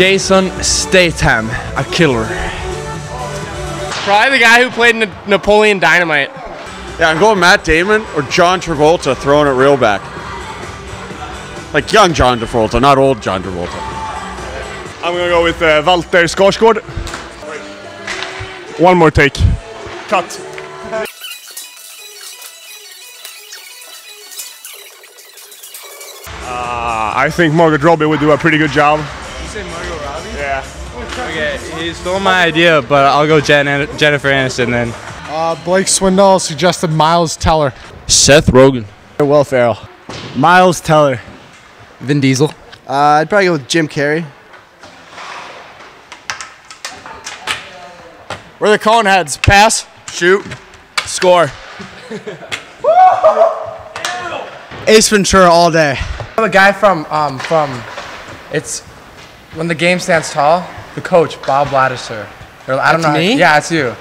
Jason Statham, a killer. Probably the guy who played Na- Napoleon Dynamite. Yeah, I'm going Matt Damon or John Travolta throwing it real back. Like young John Travolta, not old John Travolta. I'm gonna go with uh, Walter Skarsgård. One more take. Cut. Uh, I think Margot Robbie would do a pretty good job. You say Margot Robbie? Yeah. Okay, he stole my idea, but I'll go Jen- Jennifer Aniston then. Uh, Blake Swindoll suggested Miles Teller. Seth Rogen. Will Ferrell. Miles Teller. Vin Diesel. Uh, I'd probably go with Jim Carrey. We're the cone heads. Pass. Shoot. Score. Ace Ventura all day. The guy from um from it's when the game stands tall. The coach Bob Ladouceur. Or, I don't That's know. me? Yeah, it's you.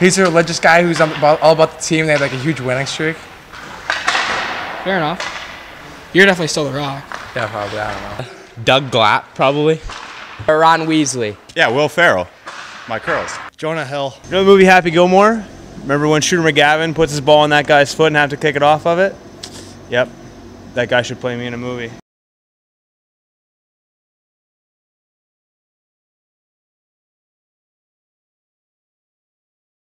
He's a religious guy who's all about the team. They have like a huge winning streak. Fair enough. You're definitely still the rock. Yeah, probably. I don't know. Doug Glatt, probably. Or Ron Weasley. Yeah, Will Ferrell. My curls. Jonah Hill. You know the movie Happy Gilmore? Remember when Shooter McGavin puts his ball in that guy's foot and have to kick it off of it? Yep. That guy should play me in a movie.